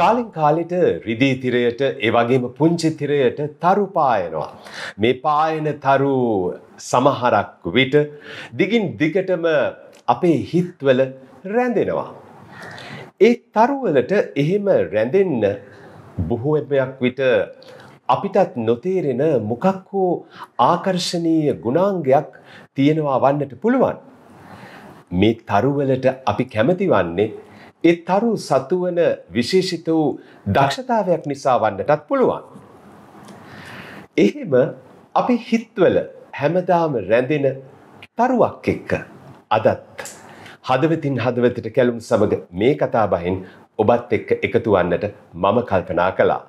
කාලින් කාලෙට රිදී තිරයට ඒ වගේම පුංචි තිරයට තරු පායනවා. මේ පායන තරු සමහරක් විට දිගින් දිගටම අපේ හිත්වල රැඳෙනවා. ඒ තරුවලට එහෙම රැඳෙන්න බොහෝමයක් විට අපිටත් නොතේරෙන මොකක් හෝ ආකර්ශනීය ගුණාංගයක් තියෙනවා වන්නට පුළුවන්. මේ තරුවලට අපි කැමති වන්නේ ඒ තරු සතුවන විශේෂිත වූ දක්ෂතාවයක් නිසා වන්නටත් පුළුවන්. එහෙම අපි හිත්වල හැමදාම රැඳෙන තරුවක් එක්ක අදත් හදවතින් හදවතට කැලුම් සමග මේ කතා බහින් ඔබත් එක්ක එකතු වන්නට මම කල්පනා කළා.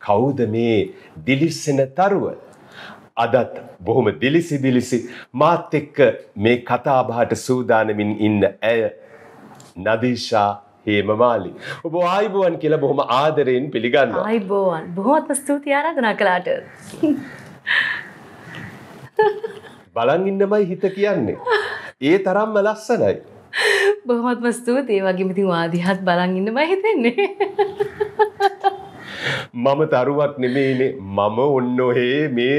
කවුද මේ දිලිස්සෙන තරුව? අදත් බොහොම දිලිසි දිලිසි මාත් එක්ක මේ කතාබහට සූදානමින් ඉන්න ඇය නදීෂා හේමමාලි. ඔබ ආයිබුවන් කියලා බොහොම ආදරයෙන් පිළිගන්නවා. ආයිබෝවන් බොහොත්ම ස්තුති ආරාධනා කළාට. බලන් ඉන්නමයි හිත කියන්නේ. ඒ තරම්ම ලස්සනයි. බොහොමත්ම ස්තුතියි. ඒ වගේම ඉතින් වාදිහත් බලන් ඉන්නමයි හිතෙන්නේ. මම තරුවක් නෙමෙයිනේ මම ඔන්න ඔහේ මේ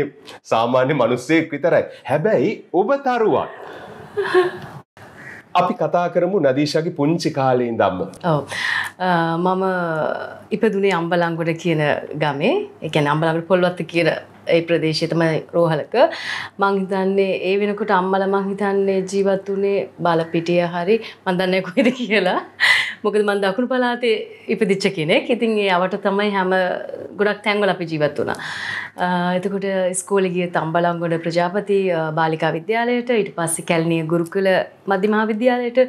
සාමාන්‍ය මිනිස්සෙක් විතරයි. හැබැයි ඔබ තරුවක්. අපි කතා කරමු නදීෂාගේ පුංචි කාලේ ඉඳන්ම. ඔව්. මම ඉපදුනේ අම්බලංගොඩ කියන ගමේ. ඒ කියන්නේ අම්බලංගොඩ පොල්වත්ත කියන ඒ ප්‍රදේශය තමයි රෝහලක. මං හිතන්නේ ඒ වෙනකොට අම්මලා මං හිතන්නේ ජීවත් වුණේ බලපිටිය හරි මන් දන්නේ කොහෙද කියලා. මොකද මන් දකුණු පළාතේ ඉපදිච්ච කෙනෙක්. ඉතින් ඒ අවට තමයි හැම ගොඩක් තැන්වල අපි ජීවත් වුණා. එතකොට ඉස්කෝලේ ගිය තම්බලංගොඩ ප්‍රජාපති බාලිකා විද්‍යාලයට ඊට පස්සේ කැලණිය ගුරුකුල මධ්‍ය මහාවිද්‍යාලයට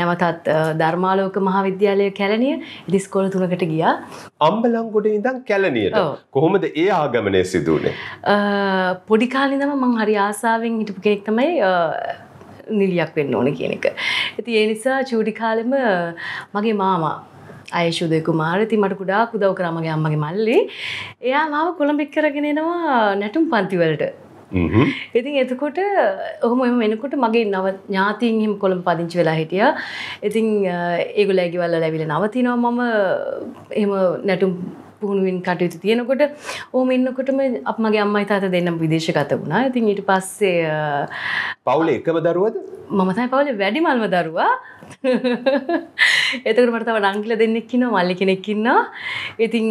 නැවතත් ධර්මාලෝක මහාවිද්‍යාලය කැලණිය ඉතින් ඉස්කෝල තුනකට ගියා. අම්බලංගොඩේ ඉඳන් කැලණියට. කොහොමද ඒ ආගමනය සිදු වුණේ? පොඩි කාලේ ඉඳන් මම හරි ආසාවෙන් හිටපු කෙනෙක් තමයි නිලියක් වෙන්න ඕන කියන එක. ඉතින් ඒ නිසා චූටි කාලෙම මගේ මාමා අයශුදය කුමාර ඉතින් මට ගොඩාක් උදව් කරා මගේ අම්මගේ මල්ලි. එයා මාව කොළඹ එක්කරගෙන එනවා නැටුම් පන්තිවලට. ඉතින් එතකොට ඔහොම එම වෙනකොට මගේ නව ඥාතීන් හිම කොළඹ පදිංචි වෙලා හිටියා. ඉතින් ඒගොල්ලෝ ඇගිවල්ල ලැබිලා නවතිනවා මම එහෙම නැටුම් පුහුණුවෙන් කටයුතු තියෙනකොට ඕම ඉන්නකොටම අප මගේ අම්මයි තාත දෙන්නම් විදේශගත වුණා. ඉතින් ඊට පස්සේ පවුලේ එකම දරුවද? මම තමයි පවුලේ වැඩිමල්ම දරුවා. එතකට මට තව නංගිල දෙන්නෙක් ඉන්නවා මල්ලි කෙනෙක් ඉන්නවා. ඉතින්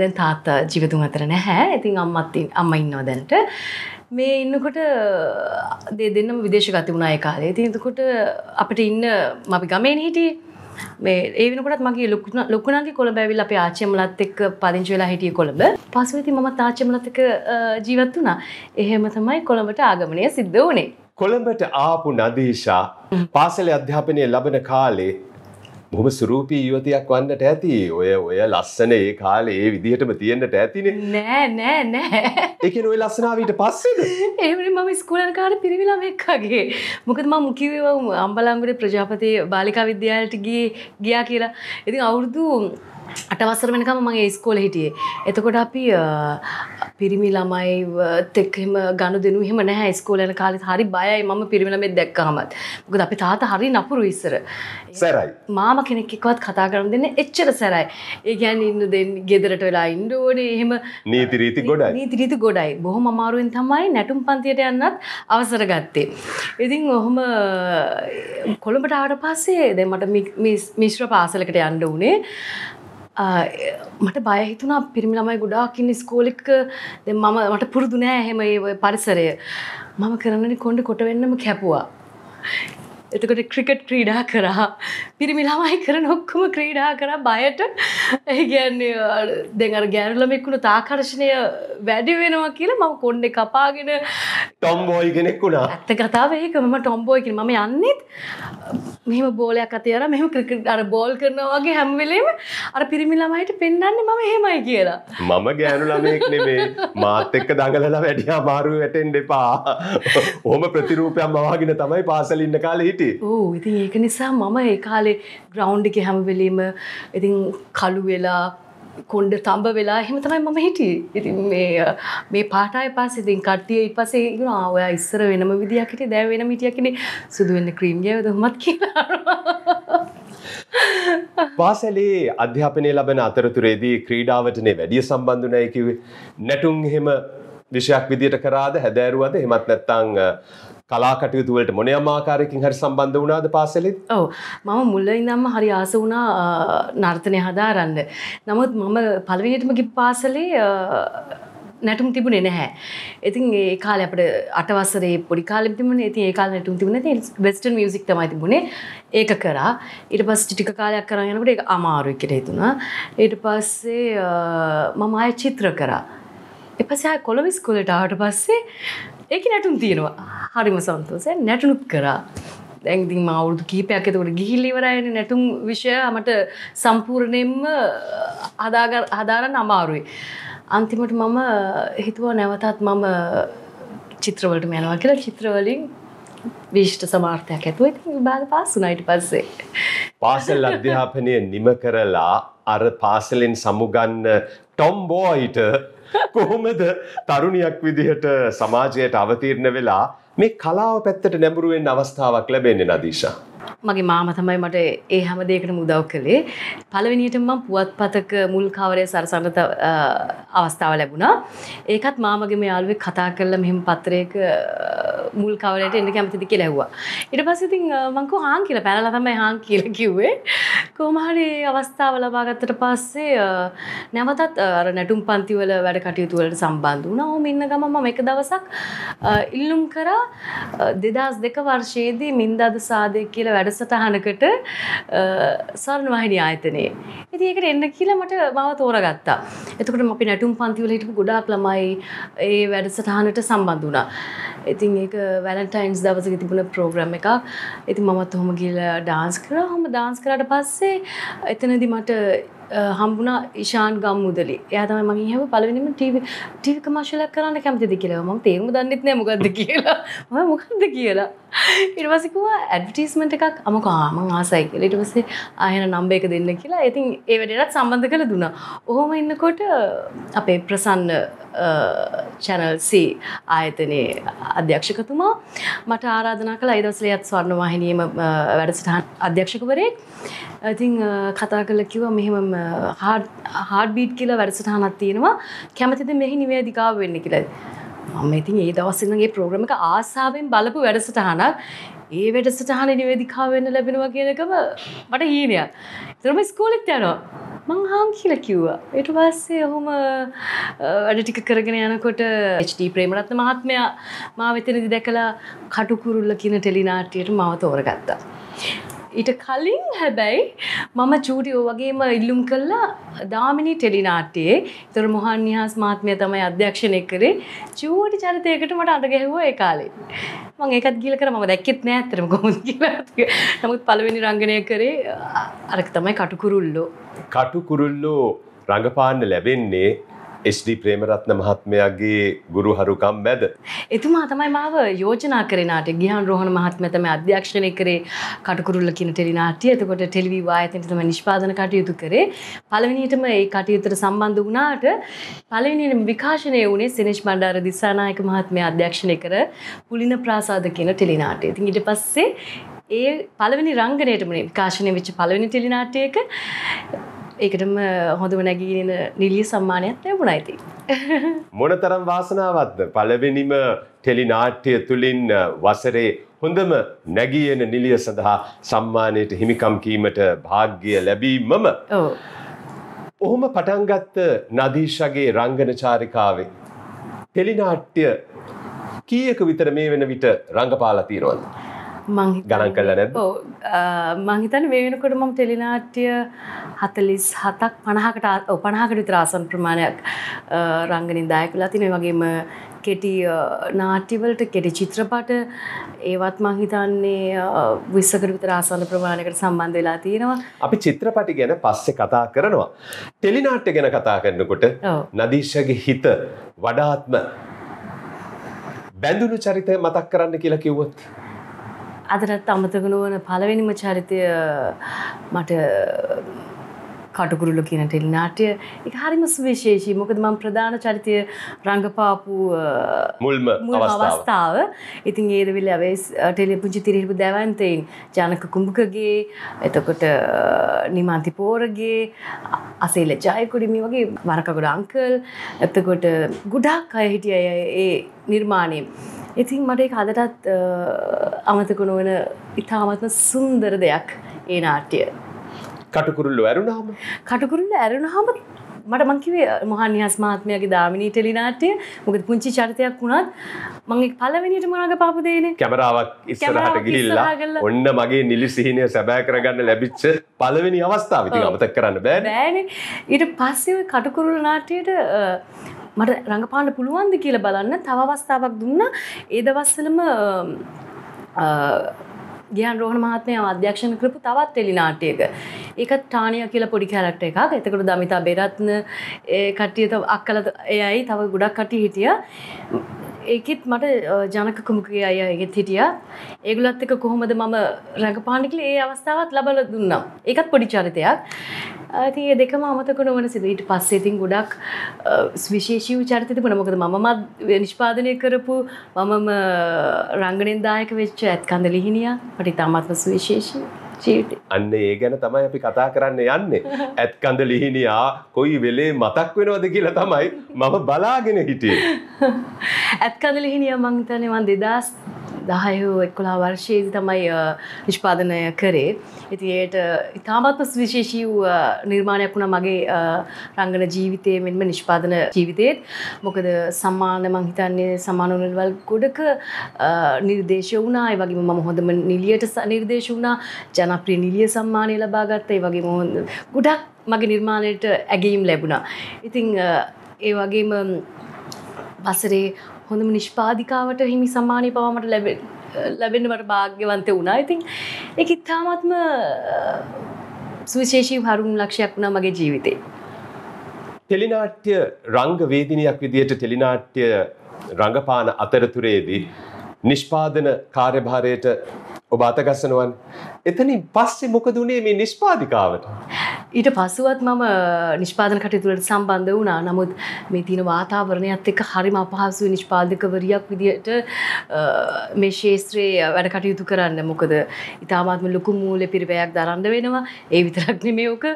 දැන් තාත්තා ජීවිතුන් අතර නැහැ. ඉතින් අම්මත් අම්මා ඉන්නවා දැනට. මේ ඉන්නකොට දේ දෙන්නම විදේශගත වුණා ඒ කාලේ. ඉතින් එතකොට අපිට ඉන්න අපි ගමේනේ හිටියේ. මේ ඒ වෙනකොටත් මගේ ලොකුණන්ගේ කොළඹ ඇවිල්ලා අපේ ආච්චිමලත් එක්ක පදිංචි වෙලා හිටියේ කොළඹ. මමත් ආච්චිමලත් එක්ක ජීවත් වුණා. එහෙම තමයි කොළඹට ආගමනය සිද්ධ වුණේ. කොළඹට ආපු නදීෂා පාසලේ අධ්‍යාපනය ලබන කාලේ බොහොම සුරූපී යුවතියක් වන්නට ඇති. ඔය ඔය ලස්සන ඒ කාලේ ඒ විදිහටම තියෙන්නට ඇතිනේ. නෑ නෑ නෑ. කියන්නේ ඔය ලස්සන ආව ඊට පස්සේද? එහෙමනේ මම ඉස්කෝලේ යන කාලේ පිරිමි ළමෙක් වගේ. මොකද මම කිව්වේ අම්බලන්ගොඩේ ප්‍රජාපති බාලිකා විද්‍යාලයට ගියේ ගියා කියලා. ඉතින් අවුරුදු අටවසර වෙනකම මගේ ස්කෝල හිටියේ. එතකොට අපි පිරිමි ළමයිවත් එක්කම ගණු දෙනු එහෙම නැහැ ස්කෝල යන කාලෙත් හරි බයයි මම පිරිමි ළමෙක් දැක්කමත්. මොකද අපේ තාත්තා හරි නපුරු ඉස්සර. සැරයි. මාම කෙනෙක් එක්කවත් කතා කරන්න දෙන්නේ එච්චර සැරයි. ඒ කියන්නේ ඉන්න දෙන්න ගෙදරට වෙලා ඉන්න ඕනේ එහෙම නීති රීති ගොඩයි. නීති රීති ගොඩයි. බොහොම අමාරුවෙන් තමයි නැටුම් පන්තියට යන්නත් අවසර ගත්තේ. ඉතින් ඔහොම කොළඹට ආවට පස්සේ දැන් මට මිශ්‍ර පාසලකට යන්න උනේ. මට බය හිතුණා පිරිමි ළමයි ගොඩාක් ඉන්න ස්කෝලෙක දැන් මම මට පුරුදු නෑ එහෙම ඒ පරිසරය. මම කරන්නේ කොණ්ඩ කොට වෙන්නම කැපුවා. එතකොට ක්‍රිකට් ක්‍රීඩා කරා පිරිමි ළමයි කරන ඔක්කොම ක්‍රීඩා කරා බයට ඒ කියන්නේ දැන් අර ගෑනු ළමෙක් වුණ තාකර්ෂණය වැඩි වෙනවා කියලා මම කොණ්ඩේ කපාගෙන ටොම්බෝයි කෙනෙක් වුණා. ඇත්ත කතාව ඒක මම ටොම්බෝයි කියන මම යන්නෙත් මෙහෙම බෝලයක් අතේ අරන් මෙහෙම ක්‍රිකට් අර බෝල් කරනවා වගේ හැම වෙලේම අර පිරිමි ළමයිට පෙන්වන්නේ මම එහෙමයි කියලා. මම ගෑනු ළමයෙක් නෙමෙයි. මාත් එක්ක දඟලලා වැඩි අමාරු වැටෙන්න එපා. ඔහොම ප්‍රතිරූපයක් මවාගෙන තමයි පාසල ඉන්න කාලේ හිටියේ. හිටියේ. ඕ ඉතින් ඒක නිසා මම ඒ කාලේ ග්‍රවුන්ඩ් එකේ හැම වෙලෙම ඉතින් කළු වෙලා කොණ්ඩ තඹ වෙලා එහෙම තමයි මම හිටියේ. ඉතින් මේ පාටාය පස්සේ ඉතින් කට්ටිය කිව්වා ආ ඔයා ඉස්සර වෙනම විදියක් හිටියේ දැන් වෙනම හිටියක් ඉන්නේ සුදු වෙන්න ක්‍රීම් ගෑවද උමත් කියලා. පාසැලේ අධ්‍යාපනය ලබන අතරතුරේදී ක්‍රීඩාවටනේ වැඩිය සම්බන්ධනය කිවේ නැටුම් හෙම විෂයක් විදියට කරාද හැදෑරුවද හෙමත් නැත්තං කලාකටයුතුවලට මොනයම් ආකාරයකින් හරි සම්බන්ධ වුණාද පාසලෙත් ඔව මම මුල්ල ඉඳම්ම හරි ආස වුණා නර්තනය හදාරන්න නමුත් මම පළවෙනිටම ගි පාසලේ නැටුම් තිබුණේ නැහැ. ඉතින් ඒ කාලේ අපිට අටවසරේ පොඩි කාලෙම තිබුණේ. ඉතින් ඒ කාලේ නැටුම් තිබුණේ නැති වෙස්ටර්න් මියුසික් තමයි තිබුණේ. ඒක කරා. ඊට පස්සේ ටික කාලයක් කරන් යනකොට ඒක අමාරුයි කියලා හිතුණා. ඊට පස්සේ මම ආයෙ චිත්‍ර කරා. ඊට පස්සේ ආයෙ කොළඹ ඉස්කෝලේට ආවට පස්සේ ඒකේ නැටුම් තියෙනවා. හරිම සන්තෝෂයි. නැටුනුත් කරා. දැන් ඉතින් මම අවුරුදු කිහිපයක් එතකොට ගිහිල්ලා ඉවරයිනේ නැටුම් විෂය මට සම්පූර්ණයෙන්ම හදාගන්න අමාරුයි. අන්තිමට මම හිතුවා නැවතත් මම චිත්‍රවලට යනවා කියලා චිත්‍රවලින් විශිෂ්ට සමාර්ථයක් ඇතුව ඉතින් විභාග පාස් වුණා ඊට පස්සේ. පාසල් අධ්‍යාපනය නිම කරලා අර පාසලෙන් සමුගන්න ටොම්බෝයිට කොහොමද තරුණියක් විදිහට සමාජයට අවතීර්ණ වෙලා මේ කලාව පැත්තට නැඹුරුවෙන් අවස්ථාවක් ලැබෙන්නේ නදීශා. මගේ මාම තමයි මට ඒ හැම දෙයකටම උදව් කළේ. පළවෙනියට මම පුවත්පතක මුල් කවරේ සරසන්නට අවස්ථාව ලැබුණා. ඒකත් මාමගේ මේ යාළුවෙක් කතා කරලා මෙහෙම පත්‍රයක මුල් කවරේට එන්න කැමතිද කියලා ඇහුවා. ඊට පස්සේ ඉතින් මං කෝ හාන් කියලා පැනලා තමයි හාන් කියලා කිව්වේ. කොහොම හරි අවස්ථාව ලබා ගත්තට පස්සේ නැවතත් අර නැටුම් පන්ති වල වැඩ කටයුතු වලට සම්බන්ධ වුණා. ඕම ඉන්න ගමන් මම එක දවසක් ඉල්ලුම් කරා 2002 වර්ෂයේදී මින්දාද සාදේ කියලා වැඩසටහනකට ස්වර්ණවාහිනී ආයතනයේ. ඉතින් ඒකට එන්න කියලා මට මාව තෝරගත්තා. එතකොට අපි නැටුම් පන්ති වල හිටපු ගොඩාක් ළමයි ඒ වැඩසටහනට සම්බන්ධ වුණා. ඉතින් ඒක වැලන්ටයින්ස් දවසක තිබුණ ප්‍රෝග්‍රම් එකක්. ඉතින් මමත් ඔහොම ගිහලා ඩාන්ස් කරා. ඔහොම ඩාන්ස් කරාට පස්සේ එතනදී මට හම්බුණා ඉශාන් ගම්මුදලි. එයා තමයි මගෙන් ඇහුවා පළවෙනිම ටීවී ටීවී කමර්ෂල් එකක් කරන්න කැමතිද කියලා. මම තේරුම දන්නෙත් නෑ මොකද්ද කියලා. මම මොකද්ද කියලා. ඊට පස්සේ කිව්වා ඇඩ්වර්ටයිස්මන්ට් එකක් අමකෝ ආ මං ආසයි කියලා. ඊට පස්සේ ආයෙන නම්බර් එක දෙන්න කියලා. ඉතින් ඒ වැඩේටත් සම්බන්ධ කරලා දුන්නා. ඔහොම ඉන්නකොට අපේ ප්‍රසන්න චැනල් C ආයතනයේ අධ්‍යක්ෂකතුමා මට ආරාධනා කළා ඒ දවස්වල යත් ස්වර්ණ වාහිනියේම වැඩසටහන් අධ්‍යක්ෂකවරයෙක්. ඉතින් කතා කරලා කිව්වා මෙහෙම හාඩ් බීට් කියලා වැඩසටහනක් තියෙනවා. කැමතිද මෙහි නිවේදිකාව වෙන්න කියලා. මම ඉතින් ඒ දවස් ඉඳන්ගේ ප්‍රෝග්‍රෑම් එක ආසාවෙන් බලපු වැඩසටහනක්. ඒ වැඩසටහන නිවේදිකාව වෙන්න ලැබෙනවා කියන එකම මට හීනයක්. ඒතරම ඉස්කෝලෙත් යනවා. මං හාම් කියලා කිව්වා. ඊට පස්සේ ඔහොම වැඩ ටික කරගෙන යනකොට HD ප්‍රේමරත්න මහත්මයා මාව එතනදි දැකලා කටුකුරුල්ල කියන ටෙලිනාට්‍යයට මාව තෝරගත්තා. ඊට කලින් හැබැයි මම චූටියෝ වගේම ඉල්ලුම් කල්ලා දාමිනි ටෙලිනාට්‍යයේ තොර මොහන් නිහස් මාත්මය තමයි අධ්‍යක්ෂණය කරේ. චූටි චරිතයකට මට අඩ ගැහුව ඒ කාලේ. මං ඒකත් ගිල කර. ම දැක්කෙත් නෑ ඇතරම කොමුද කියලා. නමුත් පළවෙනි රංගනය කරේ අරක තමයි කටුකුරුල්ලෝ. කටුකුරුල්ලෝ රඟපාන්න ලැබෙන්නේ SD ප්‍රේමරත්න මහත්මයාගේ ගුරු හරුකම් මැද. එතුමා තමයි මාව යෝජනා කරේ නාට්‍ය ගිහාන් රෝහණ මහත්මයා තමයි අධ්‍යක්ෂණය කරේ කටුකුරුල්ල කියන ටෙලි නාට්‍ය. එතකොට ටෙලිවි ආයතනයේ තමයි නිෂ්පාදන කටයුතු කරේ. පළවෙනියටම ඒ කටයුත්තට සම්බන්ධ වුණාට පළවෙනියටම විකාශනය වුණේ සෙනෙෂ් බණ්ඩාර දිසානායක මහත්මයා අධ්‍යක්ෂණය කර පුලින ප්‍රාසාද කියන ටෙලි නාට්‍ය. ඉතින් ඊට පස්සේ ඒ පළවෙනි රංගනයටම විකාශනය වෙච්ච පළවෙනි ටෙලි නාට්‍යයක ඒකටම හොඳම නැගීන නිලිය සම්මානයක් ලැබුණා ඉතින්. මොන තරම් වාසනාවත්ද පළවෙනිම ටෙලිනාට්‍ය තුළින් වසරේ හොඳම නැගියන නිලිය සඳහා සම්මානයට හිමිකම් කීමට භාග්‍ය ලැබීමම ඔහොම පටන්ගත්ත නදීශගේ රංගන චාරිකාවේ ටෙලිනාට්‍ය කීයක විතර මේ වෙන විට තියෙනවද? ගණන් කල්ල නැද මංහිතන මේ වෙනකොට මම ටෙලිනාට්‍ය හතලිස් හතක් පණහකට පණහකට විතර ආසන් ප්‍රමාණයක් රංගනින් දායකලා තිනේ වගේම කෙටි නාට්‍යවලට කෙටි චිත්‍රපට ඒවත් මං හිතන්නේ විස්සකට විතර ආසන්න ප්‍රමාණයකට සම්බන්ධ වෙලා තියෙනවා. අපි චිත්‍රපටි ගැන පස්සේ කතා කරනවා. ටෙලිනාට්‍ය ගැන කතා කරනකොට නදීෂගේ හිත වඩාත්ම බැඳුණු චරිතය මතක් කරන්න කියලා කිව්වොත්. අදටත් අමතක නොවන පළවෙනිම චරිතය මට කටුකුරුල්ල කියන ටෙලිනාටය එක හරිම සුවිශේෂී. මොකද මම ප්‍රධාන චරිතය රංගපාපු මුල්ම මුල් අවස්ථාව. ඉතින් ඒදවිල් ඇවේ ටෙලි පුංචි තිරහිපු දැවන්තයින් ජනක කුම්භකගේ එතකොට නිමන්ති පෝරගේ අසේල ජයකුඩිමි වගේ වරකගොඩ අංකල්. එතකොට ගුඩක් අය හිටිය ඒ නිර්මාණය ඉතින් මට අදටත් අමතක නොවන ඉතාමත්ම සුන්දර දෙයක් ඒ නාට්‍යය කටුකුරුල්ලු ඇරුණාම? කටුකුරුල්ල ඇරුණහම මට මංකිවේ මහනිහස් මහත්මයගේ දාමිනී ටෙලිනාටය මොකද පුංචි චරිතයක් වුණත් මගේ පලවෙනිට මනග පාපදේන කැමරාවක් ඉස්සරහට ගල්ලා. ඔන්න මගේ නිලි සිහිනය සැබෑ කරගන්න ලැබිච්ච පළවෙනි අවස්ථාව. ඉතින් අමතක කරන්න බෑ ඊට පස්සේ කටුකුරුල නාටයට මට රඟපාන්න පුළුවන්ද කියල බලන්න. තව අවස්ථාවක් දුන්න. ඒ දවස්සලම ගියන් රෝහණ මහත්මය අධ්‍යක්ෂණ කරපු තවත් ටෙලි නාටයක ඒකත් ටානිය කියල පොඩි කැරක්ට එකක්. එතකට දමිතා බෙරත්න කට්ටියත අක්කල එයයි තව ගොඩක් කටි හිටිය. ඒකෙත් මට ජනක කුමකගේ අය එකෙත් හිටිය. ඒගුලත් එක කොහොමද මම රැඟපානිකල ඒ අවස්ථාවත් ලබල දුන්නම් ඒකත් පොඩි චරිතයක්. ඇති ඒ දෙකම අමතක නොවන සිද ඊට පස්සේ ඉතින් ගොඩක් විශේෂීව චරිතති පුන මොකද මමත් නිෂ්පාදනය කරපු මමම රංගනෙන් දායක වෙච්ච ඇත්කන්ද ලිහිනිය පටි තාමත්ම සුවිශේෂී. ජීවිතේ අන්න ඒ ගැන තමයි අපි කතා කරන්න යන්නේ. ඇත්කඳ ලිහිනියා කොයි වෙලේ මතක් වෙනවද කියලා තමයි මම බලාගෙන හිටියේ. ඇත්කඳ ලිහිනිය මංතනය වන් දෙදස් දහයෝ එක්කොලා වර්ෂයේදි තමයි අ, නිෂ්පාදනය කරේ. ඉති ඒයට ඉතාමත්ම විශේෂී වූ අ, නිර්මාණයක් වුණ මගේ අ, රංගන ජීවිතය මෙන්ම නිෂ්පාදන ජීවිතයත්. මොකද සම්මාන මංහිතන්නේ සමානුනවල් ගොඩක අ, නිර්දේශ වුණා. ඒ වගේ මම හොඳම නිලියට ස- නිර්දේශ වුණා. ජනප්‍රිය නිලිය සම්මානය ලබාගත්ත ඒ වගේ හොඳ ගොඩක් මගේ නිර්මාණයට ඇගීම් ලැබුණා. ඉතිං අ, ඒ වගේම වසරේ හොඳම නිෂ්පාධිකාවට හිමි සම්මානය පවාමට ලැබ ලැබෙන්න්නට භාග්‍යවන්ත වුණා ඉතින් එක ඉත්තාමත්ම සුවිශේෂී හරුම් ලක්ෂයක් වුණා මගේ ජීවිතේ. ටෙලිනාට්‍ය රංග වේදිනයක් විදියට ටෙලිනාට්‍ය රඟපාන අතරතුරේදී නිෂ්පාදන කාර්යභාරයට ඔබ අතගස්සනුවන්. එතනින් පස්සේ මොකද වුණේ මේ නිෂ්පාධිකාවට ඊට පසුවත් මම නිෂ්පාදන කටයුතුලට සම්බන්ධ වුණා. නමුත් මේ තින වාතාවරණයත් එක්ක හරිම අපහසු නිෂ්පාධකවරියක් විදියට අ, මේ ශේත්‍රයේ වැඩ කටයුතු කරන්න. මොකද ඉතාමත්ම ලොකු මූල පිරිවයක් දරන්න වෙනවා. ඒ විතරක් නෙමේ ඕක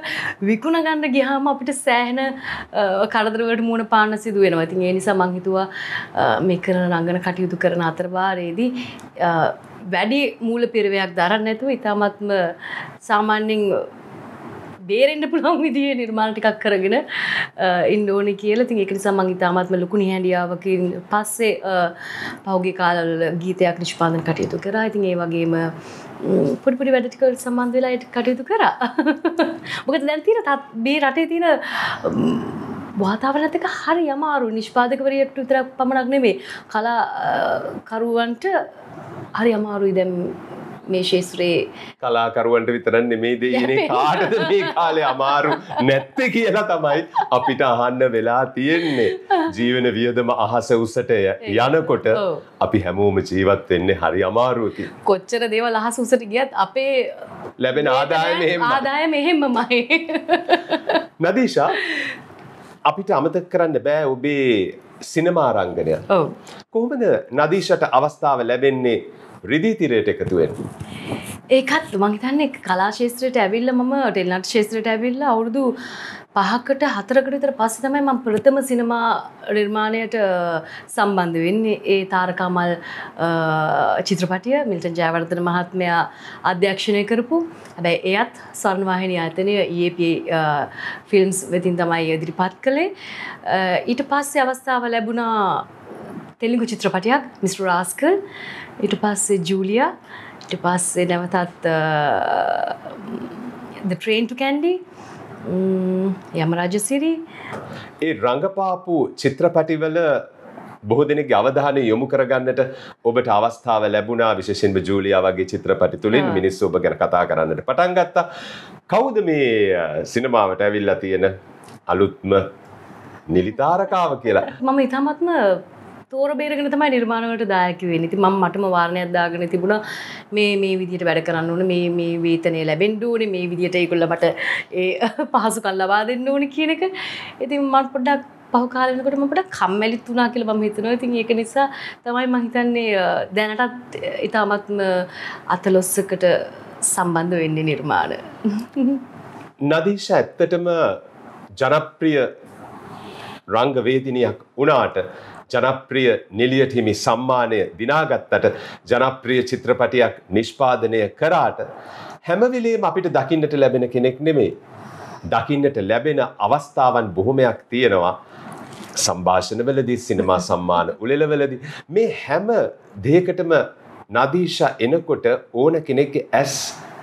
විකුණ ගන්න ගියාම අපිට සෑහෙන අ, කරදරවලට මුණ පාන්න සිදු වෙනවා. ඉතින් ඒ නිසා මං හිතුවා අ, මේ කරන රංගන කටයුතු කරන අතරවාරයේදී අ, වැඩි මූල පිරිවයක් දරන්න නැතුව ඉතාමත්ම සාමාන්‍යෙන් බේරෙන්න්න පුළුවන් විදිිය නිර්මාණ ටිකක් කරගෙන ඉන්න ඕනි කියල. තින් එක නිසා මං ඉතාමත්ම ලොකු හැඩියාවකින් පස්සේ අ, පෞගේ කාලල ගීතයක් නිෂ්පාදන කටයුතු කර. ඉතින් ඒ වගේම පොඩිපුඩි වැඩටිකල් සම්බන්ධ වෙලා යට කටයුතු කර. මොකද දැන්තින තත් බේ රටේ තියෙන වාතාවරනතක හරි අමාරු නිෂ්පාදකවරයට විතරක් පමණක් නෙමේ කලා අ, කරුවන්ට හරි අමාරුයි දැම් මේ ශේත්‍රයේ කලාකරුවන්ට විතරන් නෙමේ දේනේ කාටද මේ කාලේ අමාරු නැත්ත කියලා තමයි අපිට අහන්න වෙලා තියෙන්නේ. ජීවන වියදම අහස උසට යනකොට. අපි හැමෝම ජීවත් වෙන්නේ හරි අමාරුවකි කොච්චර දේව ලහස උසට ගියත් අපේ ලැබෙන එහෙම ආදාය මෙහෙම මයි නදීශා අපිට අමතක කරන්න බෑ ඔබේ සිනමාරංගනය ඔව. කොහොමද නදීශට අවස්ථාව ලැබෙන්නේ රිදිතිරයට එකතුවෙන් ඒකත් මංහිතන්නේ කලාශේත්‍රයට ඇවිල්ල මම ටෙල්නට ශේත්‍රයට ඇවිල්ල අවුරුදු පහකට හතරකට විතර පස්සේ තමයි මම ප්‍රථම සිනමා නිර්මාණයට අ, සම්බන්ධ වෙන්නේ. ඒ තාරකාමල් අ, චිත්‍රපටිය මිල්ටන් ජයවර්ධන මහත්මයා අධ්‍යක්ෂණය කරපු. හැබැයි එයත් සර්ණවාහිනි ආයතනය EAP ෆිල්ම්ස් වෙතින් තමයි ඉදිරිපත් කළේ. අ, ඊට පස්සේ අවස්ථාව ලැබුණා තෙලිගු චිත්‍රපටයක් මිස් රාස්කල් ඊට පස්සේ ජූලිය ඊට පස්සේ නැවතත් ට්‍රේන්ටු කැන්ඩි යම රජසිරි. ඒ රංගපාපු චිත්‍රපටිවල බොහෝ දෙනෙක් අවධානය යොමු කරගන්නට ඔබට අවස්ථාව ලැබුණා. විශේෂෙන්ම ජූලියා වගේ චිත්‍රපටි තුළින්. මිනිස්සු ඔබ ගැන කතා කරන්නට පටන් ගත්තා. කවුද මේ සිනමාවට ඇවිල්ලා තියෙන අලුත්ම නිලිතාරකාව කියලා? මම ඉතාමත්ම තෝර බේරගෙන තමයි නිර්මාණවලට දායක වෙන්නේ. ඉතින් මම මටම වාරණයක් දාගෙන තිබුණා මේ මේ විදිහට වැඩ කරන්න ඕනේ මේ මේ වේතනය ලැබෙන්න ඕනේ මේ විදිහට ඒගොල්ලෝ මට ඒ පහසුකම් ලබා දෙන්න ඕනේ කියන එක. ඉතින් මම පොඩ්ඩක් පහු කාලෙනකොට මම පොඩ්ඩක් කම්මැලිත් වුණා කියලා මම හිතනවා. ඉතින් ඒක නිසා තමයි මම හිතන්නේ අ, දැනටත් ඊටමත්ම අතලොස්සකට සම්බන්ධ වෙන්නේ නිර්මාණ. නදීශ ඇත්තටම ජනප්‍රිය රංගවේදිනියක් වුණාට ජනප්‍රිය නිලියට හිමි සම්මානය දිනාගත්තට ජනප්‍රිය චිත්‍රපටයක් නිෂ්පාදනය කරාට හැමවිලේම අපිට දකින්නට ලැබෙන කෙනෙක් නෙමේ. දකින්නට ලැබෙන අවස්ථාවන් බොහොමයක් තියෙනවා සංභාෂණවලදී සිනමා සම්මාන උලෙලවලදී මේ හැම දෙයකටම නදීෂා එනකොට ඕන කෙනෙක්ගේ ඇස්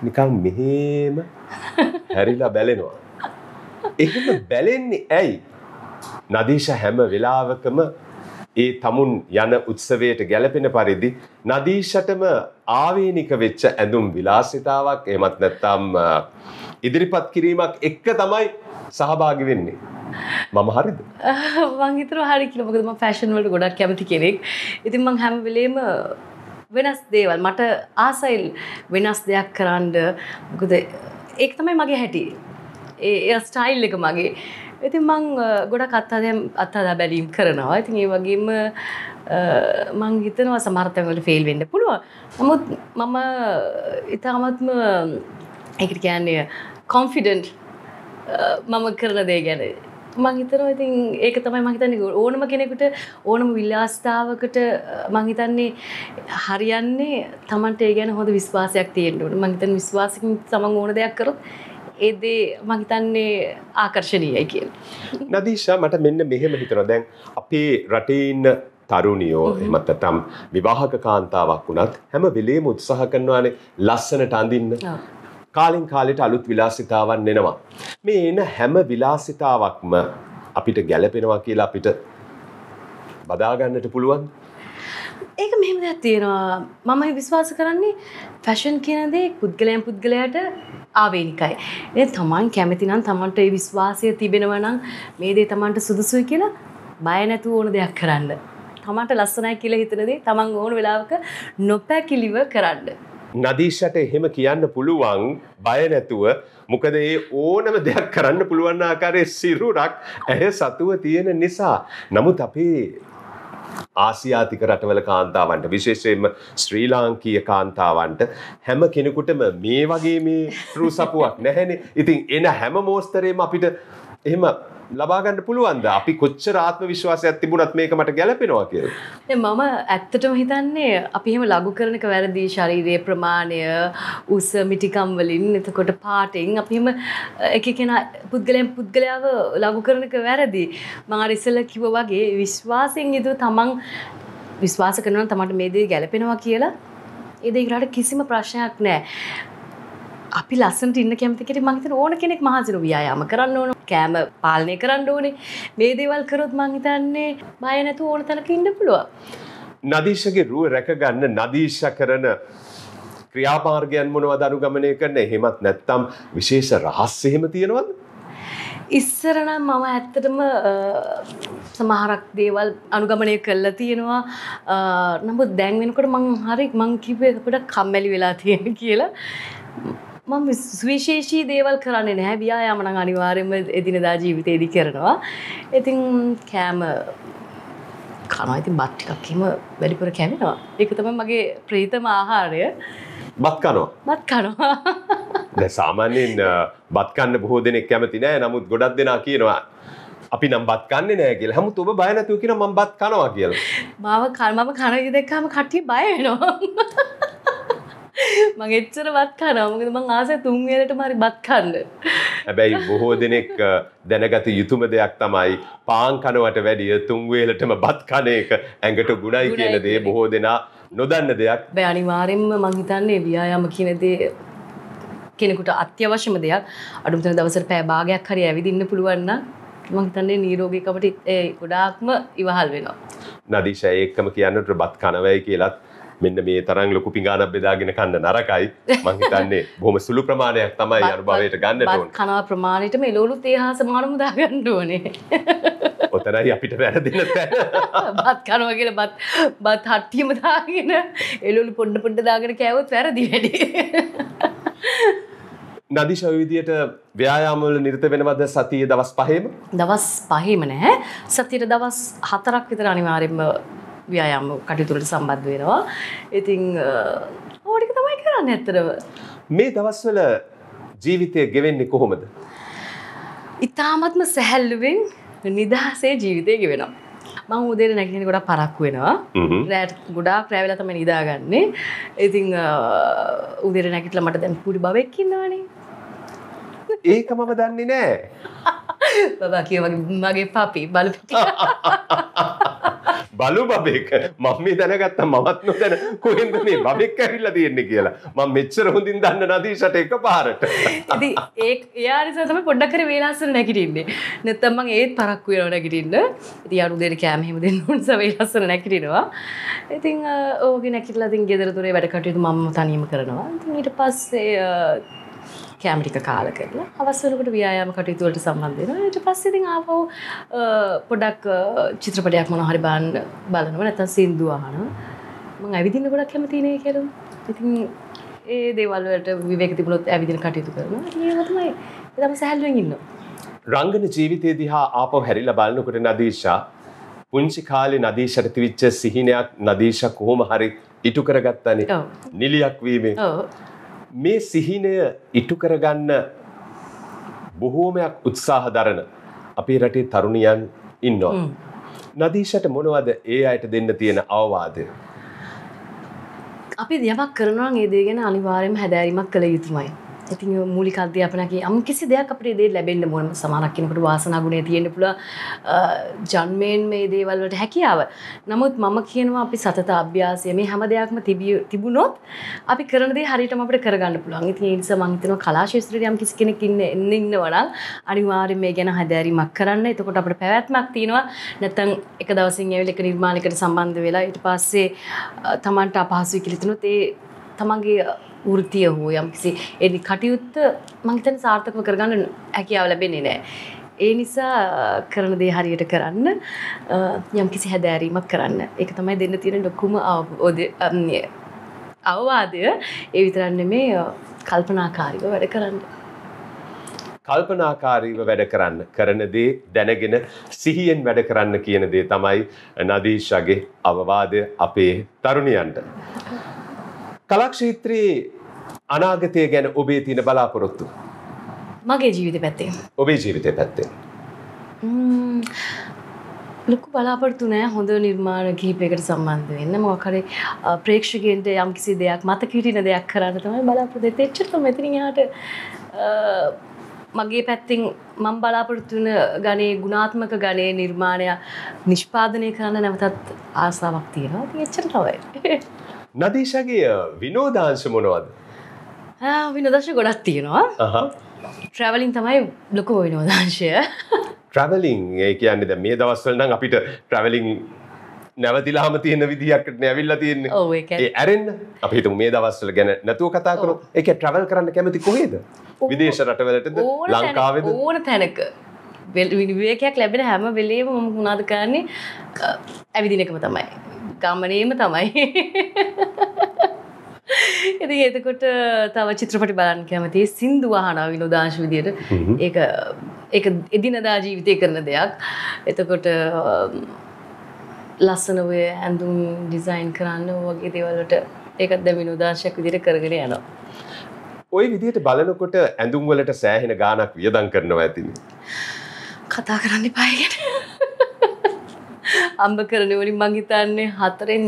නිකන් මෙහෙම හැරිලා බැලෙනවා. එහෙම බැලෙන්නේ ඇයි? නදීෂ හැම වෙලාවකම ඒ තමුන් යන උත්සවයට ගැලපෙන පරිදි නදීෂටම ආවේනික වෙච්ච ඇඳුම් විලාසිතාවක් එමත් නැත්තම් අ, ඉදිරිපත් කිරීමක් එක්ක තමයි සහභාගි වෙන්නේ. මම හරිද? මං හිතනවා හරි කියලා මොකද මම ෆැෂන් වලට ගොඩක් කැමති කෙනෙක්. ඉතින් මං හැම වෙලේම වෙනස් දේවල් මට ආසයි වෙනස් දෙයක් කරන්න. මොකද ඒක තමයි මගේ හැටි. ඒ ඒ ස්ටයිල් එක මගේ. ඉතින් මං අ, ගොඩක් අත්හදා අත්හදා බැලීම් කරනවා. ඉතින් ඒ වගේම අ, මං හිතනවා සමහර තැන්වල ෆේල් වෙන්න පුළුවන්. නමුත් මම ඉතාමත්ම ඒකට කියන්නේ කොන්ෆිඩන්ට් මම කරන දේ ගැන මං හිතනවා ඉතින් ඒක තමයි මං හිතන්නේ ඕනම කෙනෙකුට ඕනම විලාස්තාවකට මං හිතන්නේ හරියන්නේ Tamanට ඒ ගැන හොඳ විශ්වාසයක් තියෙන්න ඕනේ. මං හිතන්නේ විශ්වාසකින් තමන් ඕන දෙයක් කරොත් ඒ දේ මං හිතන්නේ ආකර්ශනීයයි කියලා. නදීෂා මට මෙන්න මෙහෙම හිතනවා. දැන් අපේ රටේ ඉන්න තරුණියෝ එමත් නැත්නම් විවාහක කාන්තාවක් වුණත් හැම වෙලේම උත්සාහ කරනවානේ ලස්සනට අඳින්න. කාලින් කාලෙට අලුත් විලාසිතාවන් එනවා. මේ එන හැම විලාසිතාවක්ම අපිට ගැලපෙනවා කියලා අපිට බදාගන්නට පුළුවන්. ඒක මෙහෙම දෙයක් තියෙනවා මම විශ්වාස කරන්නේ ෆැෂන් කියන දේ පුද්ගලයන් පුද්ගලයාට ආවේනිකයි. ඒ තමන් කැමති නම් තමන්ට ඒ විශ්වාසය තිබෙනවා නම් මේ දේ තමන්ට සුදුසුයි කියලා බය නැතුව ඕන දෙයක් කරන්න. තමන්ට ලස්සනයි කියලා හිතන දේ තමන් ඕන වෙලාවක නොපැකිලිව කරන්න. නදීෂට එහෙම කියන්න පුළුවන් බය නැතුව මොකද ඒ ඕනම දෙයක් කරන්න පුළුවන් ආකාරයේ සිරුරක් ඇය සතුව තියෙන නිසා. නමුත් අපේ ආසියාතික රටවල කාන්තාවන්ට විශේෂයෙන්ම ශ්‍රී ලාංකීය කාන්තාවන්ට හැම කෙනෙකුටම මේ වගේ මේ රු සපුවක් නැහැනේ. ඉතින් එන හැම මෝස්තරේම අපිට එහෙම ලබා ගන්න පුළුවන්ද? අපි කොච්චර ආත්ම විශ්වාසයක් තිබුණත් මේක මට ගැලපෙනවා කියලා. දැන් මම ඇත්තටම හිතන්නේ අපි එහෙම ලඝු කරන එක වැරදි ශරීරයේ ප්‍රමාණය උස මිටිකම් වලින් එතකොට පාටෙන් අපි එහෙම එක කෙනා පුද්ගලයන් පුද්ගලයාව ලඝු කරන එක වැරදි මම අර ඉස්සෙල්ලා කිව්වා වගේ විශ්වාසයෙන් යුතුව තමන් විශ්වාස කරනවා නම් තමන්ට මේ දේ ගැලපෙනවා කියලා ඒ දේ කරාට කිසිම ප්‍රශ්නයක් නැහැ අපි ලස්සනට ඉන්න කැමති කෙනෙක් මං හිතන්නේ ඕන කෙනෙක් මහන්සිර ව්‍යායාම කරන්න ඕන. කෑම පාලනය කරන්න ඕනේ. මේ දේවල් කරොත් මං හිතන්නේ බය නැතුව ඕන තැනක ඉන්න පුළුවන්. නදීෂගේ රුව රැකගන්න නදීෂ කරන ක්‍රියාමාර්ගයන් මොනවද අනුගමනය කරන එහෙමත් නැත්තම් විශේෂ රහස් එහෙම තියෙනවද? ඉස්සර නම් මම ඇත්තටම සමහරක් දේවල් අනුගමනය කරලා තියෙනවා. නමුත් දැන් වෙනකොට මං හරි මං කිව්වේ පොඩක් කම්මැලි වෙලා තියෙන කියලා මම සුවිශේෂී දේවල් කරන්නේ නැහැ ව්‍යායාම නම් අනිවාර්යයෙන්ම එදිනදා ජීවිතේදී කරනවා ඉතින් කෑම කනවා ඉතින් බත් ටිකක් එහෙම වැඩිපුර කැවෙනවා ඒක තමයි මගේ ප්‍රීතම ආහාරය බත් කනවා. බත් කනවා දැන් සාමාන්‍යයෙන් බත් කන්න බොහෝ දෙනෙක් කැමති නෑ. නමුත් ගොඩක් දෙනා කියනවා අපි නම් බත් කන්නේ නෑ කියලා. හැමුත් ඔබ බය නැතුව කියනවා මම බත් කනවා කියලා. මාව කන විදිහ දැක්කම කට්ටිය බය වෙනවා. මං එච්චර බත් කනවා. මොකද මං ආසයි තුන් වේලටම හරි බත් කන්න. හැබැයි බොහෝ දෙනෙක් දැනගත යුතුම දෙයක් තමයි පාන් කනවට වැඩිය තුන් වේලටම බත් කන එක ඇඟට ගුණයි කියන දේ. බොහෝ දෙනා නොදන්න දෙයක්. බෑ අනිවාර්යෙන්ම මං හිතන්නේ ව්‍යායාම කියන දේ කෙනෙකුට අත්‍යවශ්‍යම දෙයක්. අඩුම තරමේ දවසට පැය භාගයක් හරි ඇවිදින්න පුළුවන් නම් මං හිතන්නේ නිරෝගීකමට ඒ ගොඩාක්ම ඉවහල් වෙනවා. නදීෂා ඒකම කියන්නට බත් කනවයි කියලත් මෙන්න මේ තරම් ලොකු පිඟානක් බෙදාගෙන කන්න නරකයි මං හිතන්නේ බොහොම සුළු ප්‍රමාණයක් තමයි අනුභවයට ගන්නට ඕන. බත් කනවා ප්‍රමාණයටම එළවලුත් ඒ හා සමානම දාගන්න ඕනේ. ඔතනයි අපිට වැරදින. බත් කනවා කියලා බත් බත් හට්ටියම දාගෙන එළවලු පොඩ පොඩ දාගෙන කෑවොත් වැරදි වැඩි. නදිෂ ඔය විදියට ව්‍යායාමවල නිරත වෙනවද සතියේ දවස් පහේම? දවස් පහේම නැහැ. සතියට දවස් හතරක් විතර අනිවාර්යෙන්ම ව්‍යායාම කටයුතු වලට සම්බන්ධ වෙනවා. ඉතින් ඕක ටික තමයි කරන්නේ ඇත්තටම. මේ දවස්වල ජීවිතය ගෙවෙන්නේ කොහොමද? ඉතාමත්ම සැහැල්ලුවෙන් නිදහසේ ජීවිතය ගෙවෙනවා. මං උදේට නැගිටින ගොඩක් පරක්කු වෙනවා. රෑට ගොඩාක් රෑ වෙලා තමයි නිදාගන්නේ. ඉතින් උදේට නැගිටලා මට දැන් පුඩි බවෙක් ඉන්නවනේ. ඒක මම දන්නේ නෑ. බබා කියවගේ මගේ පපි බලපිටි. බලු බබෙක් මම මේ දැනගත්ත මමත් නොදැන කොහෙන්ද මේ බබෙක් ඇවිල්ලා තියෙන්නේ කියලා. මම මෙච්චර හොඳින් දන්න නදීෂට එකපාරට. ඉතින් ඒ එයා නිසා තමයි පොඩ්ඩක් කර වේලාස්සන නැගිටින්නේ. නැත්තම් මං ඒත් පරක්කු වෙනවා නැගිටින්න. ඉතින් යාරු දෙන්න කෑම එහෙම දෙන්න ඕන නිසා වේලාස්සන නැගිටිනවා. ඉතින් ඕකේ නැගිටලා ඉතින් ගෙදර දොරේ වැඩ කටයුතු මම තනියම කරනවා. ඉතින් ඊට පස්සේ කෑම ටික කාලා කරලා හවස් වෙනකොට ව්‍යායාම කටයුතු වලට සම්බන්ධ වෙනවා. ඊට පස්සේ ඉතින් ආපහු පොඩක් චිත්‍රපටයක් මොනවා හරි බලන්න බලනවා නැත්නම් සින්දු අහනවා. මම ඇවිදින්න ගොඩක් කැමති නේ කියලා. ඉතින් ඒ දේවල් වලට විවේක තිබුණොත් ඇවිදින කටයුතු කරනවා. ඉතින් ඒක තමයි ඒ තමයි සැහැල්ලුවෙන් ඉන්නවා. රංගන ජීවිතය දිහා ආපහු හැරිලා බලනකොට නදීෂා පුංචි කාලේ නදීෂට තිවිච්ච සිහිනයක් නදීෂා කොහොම හරි ඉටු කරගත්තනේ. නිලියක් වීමේ. මේ සිහිනය ඉටු කරගන්න බොහෝමයක් උත්සාහ දරන අපේ රටේ තරුණියන් ඉන්නවා. නදීෂට මොනවද ඒ අයට දෙන්න තියෙන අවවාදය. අපි යමක් කරනවා ඒ දේ ගැන අනිවාර්යයෙන්ම හැදෑරීමක් කළ යුතුමයි. ඉතින් ඔය මූලික අධ්‍යාපනයේ යම් කිසි දෙයක් අපිට ඒ දේ ලැබෙන්න ඕන සමානක් කෙනෙකුට වාසනා ගුණය තියෙන්න පුළුවන් ජන්මයෙන් මේ දේවල් වලට හැකියාව. නමුත් මම කියනවා අපි සතත අභ්‍යාසය මේ හැම දෙයක්ම තිබුණොත් අපි කරන දේ හරියටම අපිට කරගන්න පුළුවන්. ඉතින් ඒ නිසා මම හිතනවා කලා ශාස්ත්‍රයේ යම් කිසි කෙනෙක් ඉන්න ඉන්නවා නම් අනිවාර්යයෙන් මේ ගැන හැදෑරීමක් කරන්න. එතකොට අපිට පැවැත්මක් තියෙනවා. නැත්තම් එක දවසින් ඇවිල්ලා එක නිර්මාණයකට සම්බන්ධ වෙලා ඊට පස්සේ තමන්ට අපහසුයි කියලා හිතනොත් ඒ තමන්ගේ වෘතිය හෝ යම්කිසි එනි කටයුත්ත මංහිතන සාර්ථකව කරගන්න හැකියාව ලැබෙන්නේ නෑ. ඒ නිසා කරන දේ හරියට කරන්න යම් කිසි හැදෑරීමක් කරන්න එක තමයි දෙන්න තියෙන ලොකුම අවවාදය ඒ විතරන්න මේ කල්පනාකාරිව වැඩ කරන්න. කල්පනාකාරීව වැඩ කරන්න කරන දේ දැනගෙන සිහියෙන් වැඩ කරන්න කියන දේ තමයි නදීශගේ අවවාදය අපේ තරුණියන්ට. කලක්ෂේත්‍රයේ අනාගතය ගැන ඔබේ තියෙන බලාපොරොත්තු. මගේ ජීවිත පැත්තේ. ඔබේ ජීවිතය පැත්තෙන්. ලොකු බලාපොරොත්තු නෑ හොඳ නිර්මාණ කිහිපයකට සම්බන්ධ වෙන්න මොකක් හරි ප්‍රේක්ෂකයන්ට යම්කිසි දෙයක් මතක හිටින දෙයක් කරන්න තමයි බලාපොරොත්තු වෙන්නේ. එච්චර තමයි මෙතනින් එහාට මගේ පැත්තිං මං බලාපොරොත්තු වන ගනේ ගුණාත්මක ගනේ නිර්මාණය නිෂ්පාදනය කරන්න නැවතත් ආසාවක් තියෙනවා. ඉතින් එච්චර තමයි. නදීෂගේ විනෝදාංශ මොනවද? විනෝදංශ ගොඩක් තියෙනවා. ට්‍රැවලින් තමයි ලොකු විනෝදාංශය. ට්‍රැවලින් ඒ කියන්නේ දැන් මේ දවස්වල නම් අපිට ට්‍රැවලින් නැවතිලාම තියෙන විදිහකට ඇවිල්ලා තියෙන්නේ. ඒ ඇරෙන්න අපි හිතමු මේ දවස්වල ගැන නැතුව කතා කරමු. ඒක ට්‍රැවල් කරන්න කැමති කොහෙද? විදේශ රටවලටද ලංකාවේද? ඕන තැනක. විවේකයක් ලැබෙන හැම වෙලේම මම මොනවද කරන්නේ? ඇවිදින එකම තමයි. ගමනේම තමයි. ඉතින් එතකොට තව චිත්‍රපටි බලන්න කැමති සින්දු අහනවා විනෝදාංශ විදියට. ඒක ඒක එදිනදා ජීවිතේ කරන දෙයක්. එතකොට ලස්සන ඔය ඇඳුම් ඩිසයින් කරන්න වගේ දේවල් වලට ඒකත් දැන් විනෝදාංශයක් විදියට කරගෙන යනවා. ওই විදියට බලනකොට ඇඳුම් වලට සෑහෙන ගාණක් වියදම් කරනවා ඇතිනේ. කතා කරන්න එපා ගැන. අම්බ කරන වලින් මං හිතන්නේ හතරෙන්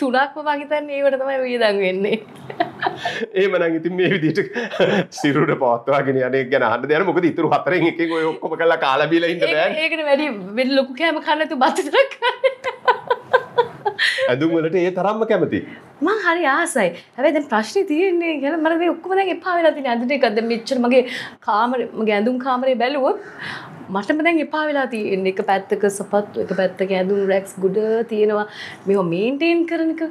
තුනක්ම මං හිතන්නේ ඒවට තමයි වියදම් වෙන්නේ. එහෙමනම් ඉතින් මේ විදිහට සිරුර පවත්වාගෙන යන්නේ ගැන අහන්න දෙයක් මොකද ඉතුරු හතරෙන් එකෙන් ඔය ඔක්කොම කාලා බීලා ඉන්න. ඒකට වැඩි වෙන ලොකු කෑම කන්න නැතුව බත් විතරක් ඇඳුම් වලට ඒ තරම්ම කැමති. මං හරි ආසයි. හැබැයි දැන් ප්‍රශ්නේ තියෙන්නේ කියලා මට මේ ඔක්කොම දැන් එපා වෙලා තියෙන ඇඳුම් ටික දැන් මෙච්චර මගේ කාමරේ මගේ ඇඳුම් කාමරේ බැලුවොත් මටම දැන් එපා වෙලා තියෙන්නේ. එක පැත්තක සපත්තු එක පැත්තක ඇඳුම් රැක්ස් ගුඩ තියෙනවා. මේව මේන්ටේන් කරන එක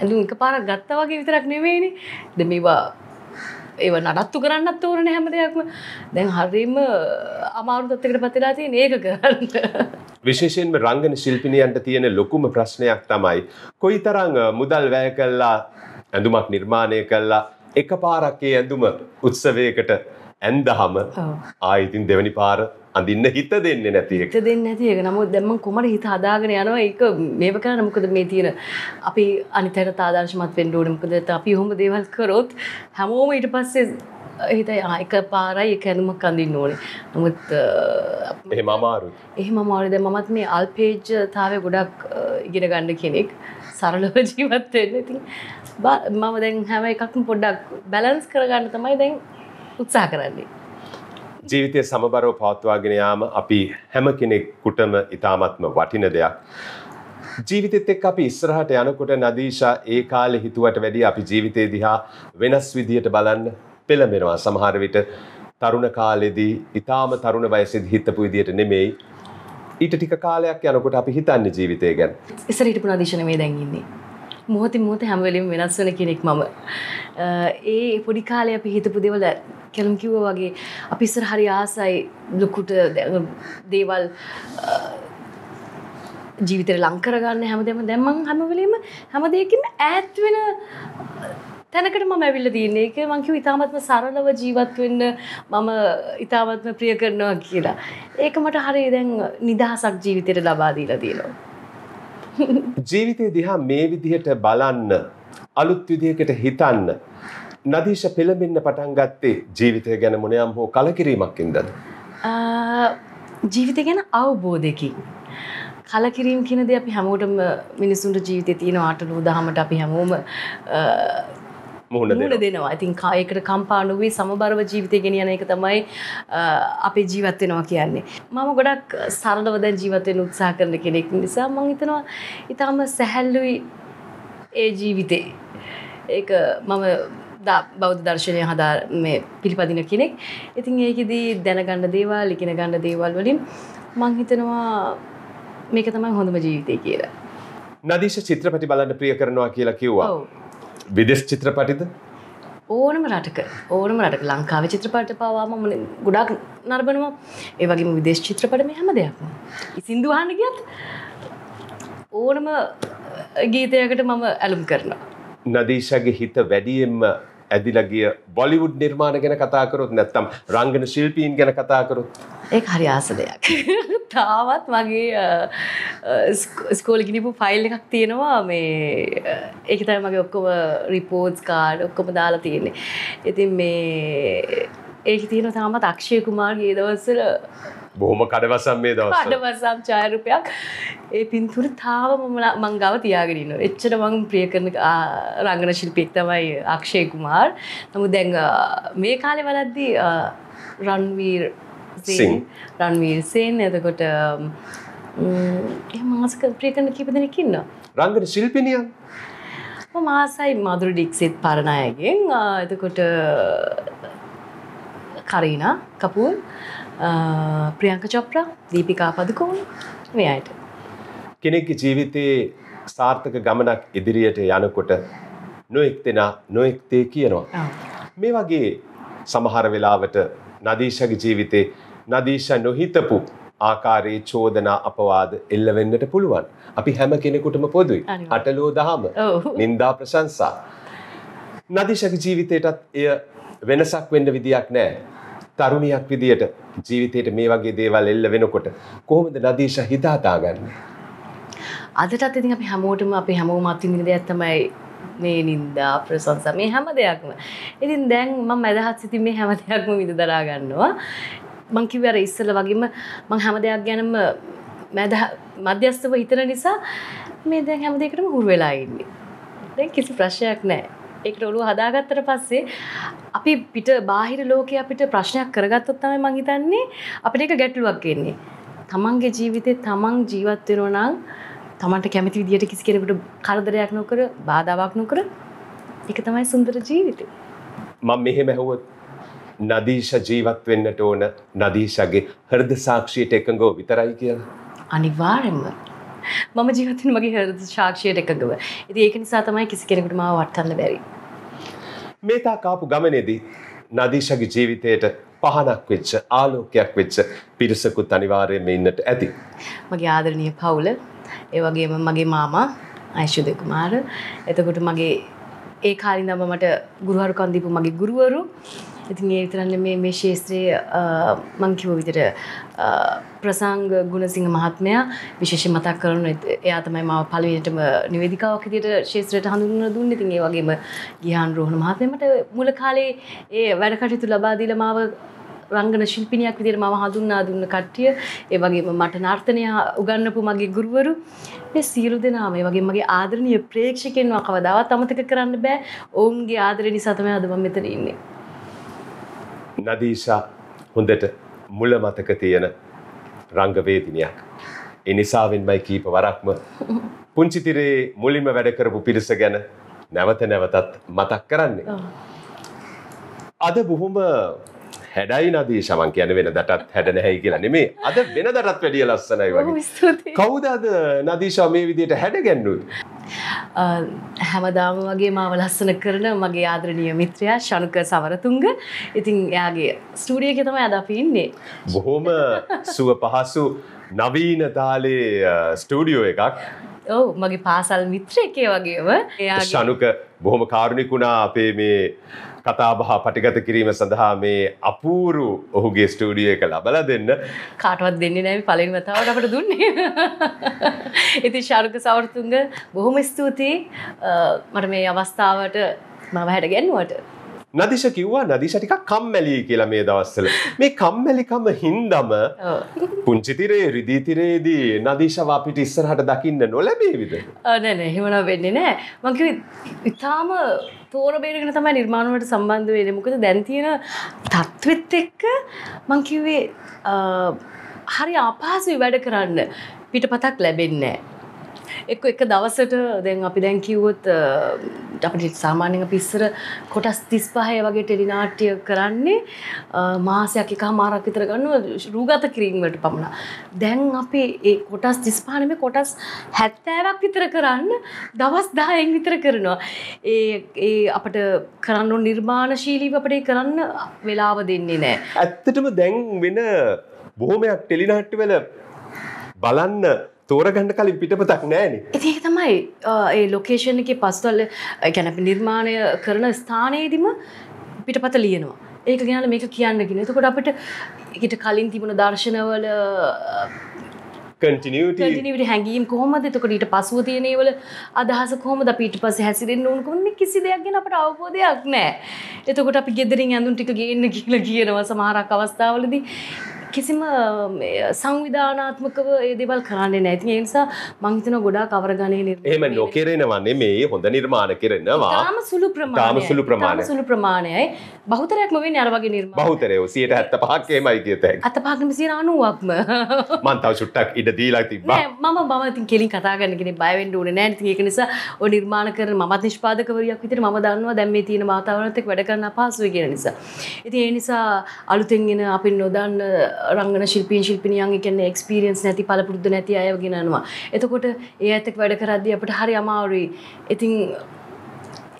ඇඳුම් එක පාරක් ගත්තා වගේ විතරක් නෙවෙයිනේ ද මේවා ඒව නඩත්තු කරන්නත් ඕරන හැම දෙයක්ම. දැන් හරිම අමාරු තත්කට පතිලා තියෙන ඒක කරන්න. විශේෂයෙන්ම රංගන ශිල්පිනියන්ට තියෙන ලොකුම ප්‍රශ්නයක් තමයි කොයි තරං මුදල් වැය කල්ලා ඇඳුමක් නිර්මාණය කල්ලා එක පාරක්කේ ඇඳුම උත්සවයකට ඇන්දහම ආයිතින් දෙවැනි පාර අඳන්න හිත දෙන්න නැති එක. හිත දෙන්න නැති එක. නමුත් දැම්ම කුමට හිත හදාගෙන යනවා. ඒක මේක කරන්න. මොකද මේ තියෙන අපි අනිතයට තාදර්ශමත් වෙන්න ඕනේ. මොකද අපි ඔහොම දේවල් කරොත් හැමෝම ඊට පස්සේ හිත එක පාරයි. එක ඇඳුමක් අඳින්න ඕනේ. නමුත් එහෙම අමාරුයි. එහෙම අමාරුයි. දැන් මමත් මේ අල්පේජ්තාවය ගොඩක් ඉගෙන ගන්න කෙනෙක්. සරලව ජීවත් වෙන්න. ඉතින් මම දැන් හැම එකක්ම පොඩ්ඩක් බැලන්ස් කරගන්න තමයි දැන් උත්සාහ කරන්නේ ජීවිතය සමබරව පවත්වාගෙන යාම අපි හැම කෙනෙකුටම ඉතාමත්ම වටින දෙයක්. ජීවිතෙත් එක් අපි ඉස්සරහට යනකොට නදීශා ඒ කාලෙ හිතුවට වැඩිය අපි ජීවිතේ දිහා වෙනස් විදියට බලන්න පෙළඹෙනවා සමහර විට තරුණ කාලෙදී ඊටාම තරුණ වයසේදී හිතපු විදියට නෙමෙයි ඊට ටික කාලයක් යනකොට අපි හිතන්නේ ජීවිතය ගැන. ඉස්සර හිටපු නදීශා නෙමෙයි දැන් ඉන්නේ. මොහොතින් මොහොත හැම වෙලෙම වෙනස් වෙන කෙනෙක් මම. ඒ පොඩි කාලේ අපි හිතපු දේවල් කැලම් කිව්වා වගේ අපි ඉස්සර හරි ආසයි ලොකුට දේවල් ජීවිතේ ලං කරගන්න හැමදේම දැන් මං හැම වෙලෙම හැම දෙයකින්ම ඈත් වෙන තැනකට මම ඇවිල්ලා තියෙන්නේ. ඒක මං කිව්ව ඉතාමත්ම සරලව ජීවත් වෙන්න මම ඉතාමත්ම ප්‍රිය කරනවා කියලා. ඒක මට හරිය දැන් නිදහසක් ජීවිතේට ලබා දීලා තියෙනවා. ජීවිතය දිහා මේ විදිහට බලන්න අලුත් විදිහකට හිතන්න නදීශ පෙළඹෙන්න පටන් ගත්තේ ජීවිතය ගැන මොනයම් හෝ කලකිරීමක්කින්ද. ජීවිත ගැන අවබෝධයකින්. කලකිරීම් කියනද අපි හැමෝටම මිනිසුන්ට ජීවිතය තියෙන ආටලූ දහමට අපි හැමෝම මුහුණ දෙනවා ඉතින් කායකට කම්පානුවී සමබරව ජීවිතය ගෙනියන එක තමයි අපේ ජීවත්වෙනවා කියන්නේ. මම ගොඩක් සරලව දැන් ජීවතයෙන් උත්සා කරන කෙනෙක් නිසා මං හිතනවා ඉතාම සැහැල්ලුයි ඒ ජීවිතේ. ඒක මම බෞද්ධ දර්ශනය හදා මේ පිළිපදින කෙනෙක්. ඉතින් ඒකෙදී දැනගන්න දේවල්, ඉගෙන ගන්න දේවල් වලින් මං හිතනවා මේක තමයි හොඳම ජීවිතය කියලා. නදීශ චිත්‍රපටි බලන්න ප්‍රිය කරනවා කියලා කිව්වා. විදෙස් චිත්‍රපටිද? ඕනම රටක ඕනම රටක ලංකාවේ චිත්‍රපට පවා මම ගොඩක් නරඹනවා. ඒ වගේම විදේශ චිත්‍රපට මේ හැම දෙයක්ම. සින්දු අහන්න ගියත් ඕනම ගීතයකට මම ඇලුම් කරනවා. නදීශගේ හිත වැඩියෙන්ම ඇදිලා ගිය බොලිවුඩ් නිර්මාණ ගැන කතා කරොත් නැත්නම් රංගන ශිල්පීන් ගැන කතා කරොත් ඒක හරි ආස දෙයක්. තාවත් මගේ ස්කෝල ගිනිපු ෆයිල් එකක් තියෙනවා මේ ඒක තමයි මගේ ඔක්කොම රිපෝට්ස් කාඩ් ඔක්කොම දාලා තියෙන්නේ. ඉතින් මේ ඒක තියෙනවා තාමත් අක්ෂය කුමාර්ගේ දවස්වල බොහොම කඩවසම් මේ දවස් කඩවසම් ඡායරූපයක් ඒ පින්තූර තාම මම මං ගාව තියාගෙන ඉන්නවා. එච්චර මං ප්‍රිය කරන රංගන ශිල්පියෙක් තමයි අක්ෂය කුමාර්. නමුත් දැන් මේ කාලේ බලද්දී රන්වීර් රන්වීර් සේන්. එතකොට මාසක ප්‍රිය කරන කීප දෙනෙක් ඉන්නවා. රංගන ශිල්පිනියන් මම ආසයි මధుර ඩික්සිත් පරණයගෙන්. එතකොට කරීනා කපූර් ප්‍රියංක චොප්‍රා දීපිකා පදුකෝන් මේ අයට. කෙනෙක්ගේ ජීවිතයේ සාර්ථක ගමනක් ඉදිරියට යනකොට නොෙක් දෙනා නොෙක්තේ කියනවා. මේ වගේ සමහර වෙලාවට නදීශගේ ජීවිතේ නදීශ නොහිතපු ආකාරයේ චෝදනා අපවාද එල්ල වෙන්නට පුළුවන්. අපි හැම කෙනෙකුටම පොදුයි. අටලෝ දහම නින්දා ප්‍රශංසා. නදීශගේ ජීවිතයටත් එය වෙනසක් වෙන්න විදියක් නෑ. තරුණියක් විදියට ජීවිතයට මේ වගේ දේවල් එල්ල වෙනකොට කොහොමද නදීශ හිතාතාගන්නේ? අදටත් ඉතින් අපි හැමෝටම අපි හැමෝම අත්විඳින දෙයක් තමයි මේ නින්දා ප්‍රශංසා මේ හැම දෙයක්ම. ඉතින් දැන් මම මැදහත් සිතින් මේ හැම දෙයක්ම විඳ දරා ගන්නවා. මං කිව්වේ අර ඉස්සෙල්ලා වගේම මං හැම දෙයක් ගැනම මැද මධ්‍යස්ථව හිතන නිසා මේ දැන් හැම දෙයකටම හුරු වෙලා ඉන්නේ. දැන් කිසි ප්‍රශ්නයක් නැහැ. ඒකට ඔළුව හදාගත්තට පස්සේ අපි පිට බාහිර ලෝකයේ අපිට ප්‍රශ්නයක් කරගත්තොත් තමයි මං හිතන්නේ අපිට ඒක ගැටලුවක් එන්නේ. තමන්ගේ ජීවිතේ තමන් ජීවත් වෙනවා නම් තමන්ට කැමති විදියට කිසි කෙනෙකුට කරදරයක් නොකර බාධාවක් නොකර ඒක තමයි සුන්දර ජීවිතය. මම මෙහෙම ඇහුවොත් නදීශ ජීවත් වෙන්නට ඕන නදීශගේ හෘද සාක්ෂියට එකඟව විතරයි කියලා. අනිවාර්යෙන්ම මම ජීවතින් මගේ හෘද ශාක්ෂයට එකගව ඉති ඒක නිසා තමයි කිසි කෙනෙකුට මාව වටන්න බැරි. මේ තා කාපු ගමනේදී නදීශගේ ජීවිතයට පහනක් වෙච්ච ආලෝකයක් වෙච්ච පිරිසකුත් අනිවාර්යයෙන්ම ඉන්නට ඇති. මගේ ආදරණීය පවුල ඒ වගේම මගේ මාමා අයිශුද කුමාර. එතකොට මගේ ඒ කාලින්දම මට ගුරුහරුකන් දීපු මගේ ගුරුවරු ඉතින් ඒ විතරන්න මේ මේ ශේත්‍රයේ මං කිව්ව විදිහට ප්‍රසංග ගුණසිංහ මහත්මයා විශේෂයෙන් මතක් කරන එයා තමයි මාව පළවෙනිටම නිවේදිකාවක් විදිහට ශේත්‍රයට හඳුන්වලා දුන්නේ. ඉතින් ඒ වගේම ගිහාන් රෝහණ මහත්මයා මට මුල කාලේ ඒ වැඩ කටයුතු ලබා දීලා මාව රංගන ශිල්පිනියක් විදිහට මම හඳුන්වා දුන්න කට්ටිය ඒ වගේම මට නර්තනය උගන්වපු මගේ ගුරුවරු මේ සියලු දෙනාම. ඒ වගේම මගේ ආදරණීය ප්‍රේක්ෂකයන්ව කවදාවත් අමතක කරන්න බෑ. ඔවුන්ගේ ආදරය නිසා තමයි අද මම මෙතන ඉන්නේ. නදීෂා හොඳට මුල මතක තියෙන රංගවේදිනියක්. ඒ නිසාවෙන්මයි කීප වරක්ම පුංචිතිරේ මුලින්ම වැඩ කරපු පිරිස ගැන නැවත නැවතත් මතක් කරන්නේ. අද බොහොම හැඩයි නදී ශමන් කියන වෙන දටත් හැඩ නැහැයි කියලා නෙමේ. අද වෙන දටත් වැඩිය ලස්සනයි වගේ. කවුද අද නදීශා මේ විදියට හැඩ ගැන්නුවේ හැමදාම වගේ මාව ලස්සන කරන මගේ ආදරණීය මිත්‍රයා ශනුක සවරතුංග. ඉතින් එයාගේ ස්ටූඩියක තමයි අද අපි ඉන්නේ. බොහොම සුව පහසු නවීන තාලේ ස්ටූඩියෝ එකක්. ඔව් මගේ පාසල් මිත්‍රයකේ වගේම. එයා ශනුක බොහොම කාරුණිකුණා අපේ මේ කතාබහ පටිගත කිරීම සඳහා මේ අපූරු ඔහුගේ ස්ටූඩිය එක ලබල දෙන්න. කාටවත් දෙන්නේ නෑ පලින් වතාවට අපට දුන්නේ. ඉති ශාරුක සවර්තුන්ග බොහොම ස්තුතියි. මට මේ අවස්ථාවට මව හැට ගැන්නුවට. නදිශ කිව්වා නදිශ ටිකක් කම්මැලි කියලා මේ දවස්වල. මේ කම්මැලිකම හින්දම පුංචිතිරේ රිදීතිරේදී නදීශව අපිට ඉස්සරහට දකින්න නොලැබේවිද? නෑ නෑ එහෙම වෙන්නේ නෑ. මං කිව්වේ ඉතාලම තෝර බේරගෙන තමයි නිර්මාණ වලට සම්බන්ධ වෙන්නේ. මොකද දැන් තියෙන තත්වෙත් එක්ක මං කිව්වේ හරි අපහසුයි වැඩ කරන්න. පිටපතක් ලැබෙන්නේ නෑ. එක්ක එක දවසට දැන් අපි දැන් කිව්වොත් අපිට සාමාන්‍යයෙන් අපි ඉස්සර කොටස් 35 වගේ ටෙලිනාට්‍ය කරන්නේ මාසයක් එකමාරක් විතර ගන්නවා රූගත කිරීම වලට පමණ. දැන් අපි ඒ කොටස් 35 නෙමෙයි කොටස් 70ක් විතර කරන්න දවස් 10න් විතර කරනවා. ඒ ඒ අපිට කරන්න ඕන නිර්මාණශීලීව අපිට කරන්න වෙලාව දෙන්නේ නැහැ. ඇත්තටම දැන් වෙන බොහොමයක් ටෙලිනාට්‍ය වල බලන්න තෝරගන්න කලින් පිටපතක් නෑනේ. ඒක තමයි ඒ ලොකේෂන් එකේ පස්වල ගැන නිර්මාණය කරන ස්ථානයේදීම පිටපත ලියනවා. ඒක ගැන මේක කියන්න කියන. එතකොට අපිට ඒකට කලින් තිබුණ දර්ශනවල කටිනිට හැඟීම් කොහොමද එතකොට ඊට පසුව තියෙනවල අදහස කොහොමද අපිට පස්සේ හැසිරෙන්න ඕන කොන්නේ කිසි දෙයක් ගැන අපට අවබෝධයක් නැහැ. එතකොට අපි ගෙදරින් ඇඳුම් ටික ගේන්න කියලා කියනවා සමහරක් අවස්ථාවලදී කිසිම සංවිධානාත්මකව ඒ දේවල් කරන්නේ නැති නිසා මං හිතනවා ගොඩාක් අවරගණයේ නිර්මාණය එහෙම නොකරනවා නෙමෙයි හොඳ නිර්මාණ කරනවා. තාම සුළු ප්‍රමාණය තාම සුළු ප්‍රමාණය සුළු ප්‍රමාණයයි. බහුතරයක්ම වෙන්නේ අර වගේ නිර්මාණ. බහුතරය 175ක් එහෙමයි කියත හැකි. අතපහක්ම 90ක්ම මං තව චුට්ටක් ඉඩ දීලා තිබ්බා. මම මම ඉතින් කෙලින් කතා කරන්න කෙනෙක් බය වෙන්න ඕනේ ඉතින් ඒක නිසා ඔය නිර්මාණ කරන මමත් නිෂ්පාදකවරියක් විදිහට මම දන්නවා දැන් මේ තියෙන වාතාවරණයත් එක්ක වැඩ කරන්න අපහසුයි කියන නිසා. ඉතින් ඒ නිසා අලුතෙන් එන අපි නොදන්න රංගන ශිල්පීන් ශිල්පිනියන් කියන්නේ එක්ස්පීරියන්ස් නැති පළපුරුදු නැති අයව ගෙනනවා. එතකොට ඒ ඇත්තක වැඩ කරද්දී අපිට හරි අමාරුයි. ඉතින්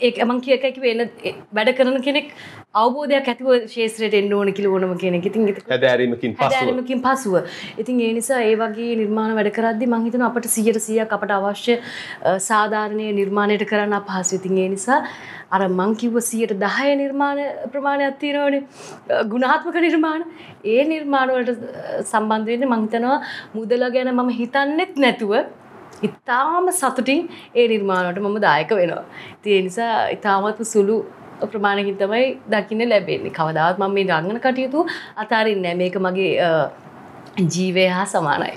ඒක මං කිය එකයි කිව්වේ එන වැඩ කරන කෙනෙක් අවබෝධයක් ඇතිව ශේත්‍රයට එන්න ඕන කියලා ඕනම කෙනෙක්. ඉතින් හැදෑරීමකින් පසුව. හැදෑරීමකින් පසුව. ඉතින් ඒ නිසා ඒ වගේ නිර්මාණ වැඩ කරද්දී මං හිතනවා අපිට 100%ක් අපට අවශ්‍ය සාධාරණීය නිර්මාණයට කරන්න අපහසුයි. ඉතින් ඒ නිසා අර මං කිව්ව 110 නිර්මාණ ප්‍රමාණයක් තියෙනවනේ. ගුණාත්මක නිර්මාණ. ඒ නිර්මාණ වලට සම්බන්ධ වෙන්නේ මං හිතනවා මුදල ගැන මම හිතන්නෙත් නැතුව ඉතාම සතුටින් ඒ නිර්මාණයට මම දායක වෙනවා. ඒ නිසා ඉතාමත්ම සුළු ප්‍රමාණයකින් තමයි දකින්න ලැබෙන්නේ. කවදාවත් මම මේ රංගන කටයුතු අතාරින්නේ නැහැ. මේක මගේ ජීවය හා සමානයි.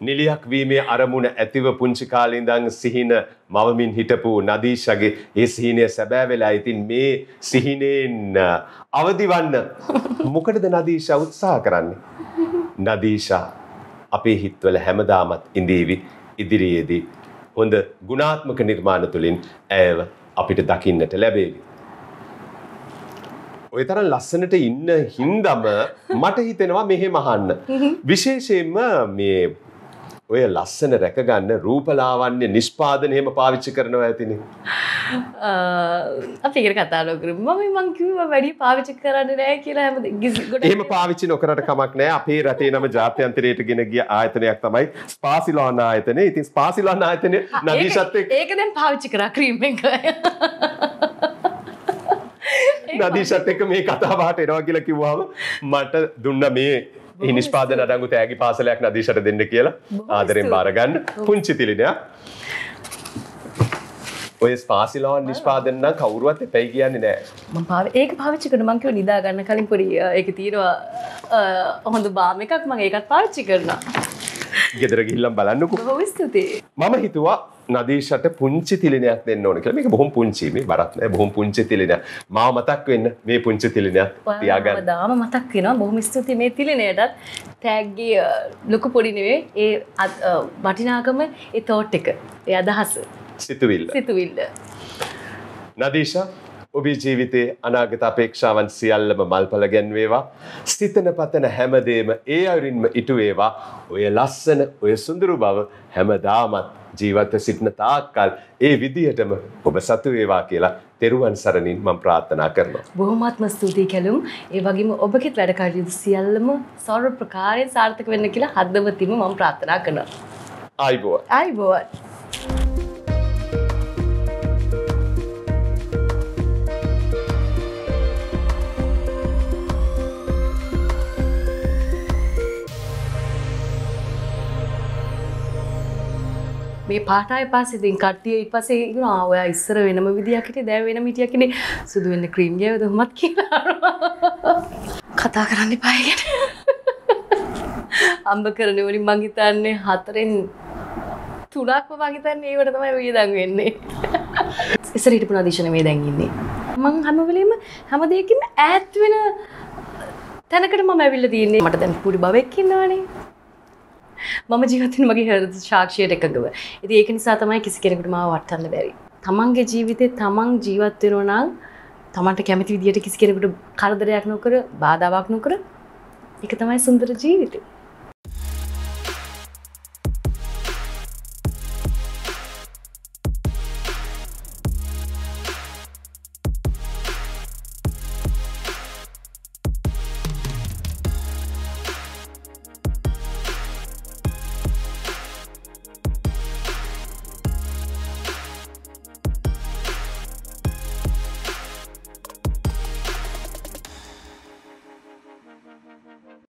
නිලියක් වීමේ අරමුණ ඇතිව පුංචි කාලේ ඉඳන් සිහින මවමින් හිටපු නදීෂගේ ඒ සිහිනය සැබෑ වෙලා ඉතින් මේ සිහිනෙන් අවදිවන්න මොකටද නදීෂා උත්සාහ කරන්නේ? නදීෂා අපේ හිත්වල හැමදාමත් ඉඳීවි ඉදිරියේදී හොඳ ගුණාත්මක නිර්මාණ තුළින් ඇයව අපිට දකින්නට ලැබේවි. ඔය තරම් ලස්සනට ඉන්න හින්දම මට හිතෙනවා මෙහෙ මහන්න. විශේෂයෙන්ම මේ ඔය ලස්සන රැකගන්න රූපලාවන්‍ය නිෂ්පාදනයම පාවිච්චි කරනවා ඇතිනි. අපිකට කතාලෝකර මම මංකිව වැඩි පාවිච්චි කරන්න නෑ කියලා ගිසිගොට එහෙම පාවිච්චි නොකරට කමක් නෑ. අපේ රටේ නම ජාත්‍යන්තරයට ගෙන ගිය ආයතනයක් තමයි ස්පාසිලාන ආයතනය. ඉතින් ස්පාසිලාන ආයතනය නදීශත් එක්ක ඒක දැන් පාවිච්චි කරා ක්‍රීම් එක. නදීශත් එක්ක මේ කතාබහට එනවා කියලා කිව්වම මට දුන්න මේ නිෂ්පාදන අඩංගු තෑගි පාසලයක් නදීශට දෙන්න කියලා ආදරෙන් බාරගන්න. පුංචි තිලිනයක්. ඔය ස්පාසිලාවන් නිෂ්පාදන නම් කවුරුවත් එපැයි කියන්නේ නෑ. ඒක පාවිච්චි කරන මං කිව්වා නිදා ගන්න කලින් ඒක තියෙනවා අ, හොඳ බාම් එකක් මම ඒකත් පාවිච්චි කරනවා. ගෙදර ගිහිල්ලම් බලන්නකෝ. ස්තුතියි. මම හිතුවා නදීශට පුංචි තිලිනයක් දෙන්න ඕන කියලා. මේක බොහොම පුංචි. මේ බරත් නෑ. බොහොම පුංචි තිලිනයක්. මාව මතක් වෙන්න මේ පුංචි තිලිනයක් තියාගන්න. දාම මතක් වෙනවා. බොහොම ස්තුතියි මේ තිලිනයටත්. තෑග්ගේ අ, ලොකු පොඩි නෙවෙයි. ඒ වටිනාකම ඒ තෝට් එක. ඒ අදහස. සිතුවිල්ල. සිතුවිල්ල. නදීශා ඔබේ ජීවිතයේ අනාගත අපේක්ෂාවන් සියල්ලම මල්පල ගැන්වේවා. සිතන පතන හැමදේම ඒ අයුරින්ම ඉටුවේවා. ඔය ලස්සන ඔය සුඳුරු බව හැමදාමත් ජීවත්ව සිටින තාක්කල් ඒ විදිහටම ඔබ සතු වේවා කියලා තෙරුවන් සරණින් මම ප්‍රාර්ථනා කරනවා. බොහොමත්ම ස්තුතියි කැලුම් ඒ වගේම ඔබගෙත් වැඩ කටයුතු සියල්ලම සර්ව ප්‍රකාරයෙන් සාර්ථක වෙන්න කියලා හදවතින්ම මම ප්‍රාර්ථනා කරනවා. ආයිබෝවන්. ආයිබෝවන්. මේ පාටයි පස්සේ ඉතින් කට්ටිය ඊට පස්සේ ඉන්නවා. "ආ, ඔයා ඉස්සර වෙනම විදියක් හිටියේ දැන් වෙනම හිටියක් ඉන්නේ සුදු වෙන්න ක්‍රීම් ගෑවද උමත් කියලා කතා කරන්න එපා ඒ ගැන අම්බ කරන වලින් මං හිතන්නේ හතරෙන් තුනක්ම මං හිතන්නේ ඒවට තමයි වියදම් වෙන්නේ. ඉස්සර හිටපු නදීෂණ මේ දැන් ඉන්නේ. මං හැම වෙලෙම හැම දෙයකින්ම ඈත් වෙන තැනකට මම ඇවිල්ලා තියෙන්නේ. මට දැන් පුඩි බවෙක් ඉන්නවනේ. මම ජීවතින් මගේ හෘද සාක්ෂියට එකඟව. ඉතින් ඒක නිසා තමයි කිසි කෙනෙකුට මාව වටන්න බැරි. තමන්ගේ ජීවිතේ තමන් ජීවත් වෙනවා නම් තමන්ට කැමති විදියට කිසි කෙනෙකුට කරදරයක් නොකර බාධාවක් නොකර ඒක තමයි සුන්දර ජීවිතේ.